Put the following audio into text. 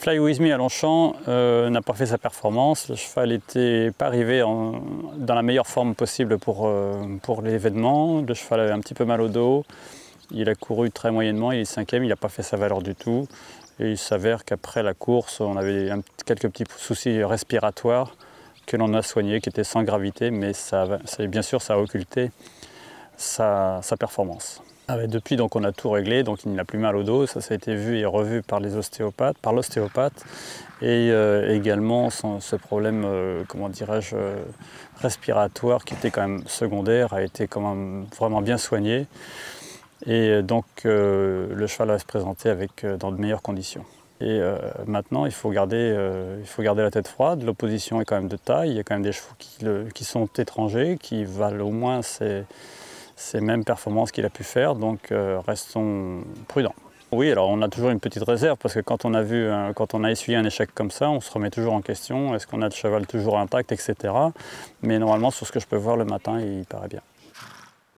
Fly With Me à Longchamp euh, n'a pas fait sa performance. Le cheval n'était pas arrivé dans la meilleure forme possible pour, euh, pour l'événement. Le cheval avait un petit peu mal au dos. Il a couru très moyennement, il est cinquième, il n'a pas fait sa valeur du tout. Il s'avère qu'après la course, on avait quelques petits soucis respiratoires que l'on a soignés, qui étaient sans gravité, mais bien sûr, ça a occulté sa performance. Ah depuis, donc, on a tout réglé, donc il n'a plus mal au dos. Ça, ça a été vu et revu par les ostéopathes, par l'ostéopathe. Et euh, également, ce problème, euh, comment dirais-je, euh, respiratoire, qui était quand même secondaire, a été quand même vraiment bien soigné. Et donc, le cheval va se présenter avec, dans de meilleures conditions. Et maintenant, il faut, garder, il faut garder la tête froide. L'opposition est quand même de taille. Il y a quand même des chevaux qui, qui sont étrangers, qui valent au moins ces ces mêmes performances qu'il a pu faire, donc euh, restons prudents. Oui, alors on a toujours une petite réserve parce que quand on a vu, quand on a essuyé un échec comme ça, on se remet toujours en question, est-ce qu'on a le cheval toujours intact, etc. Mais normalement, sur ce que je peux voir le matin, il paraît bien.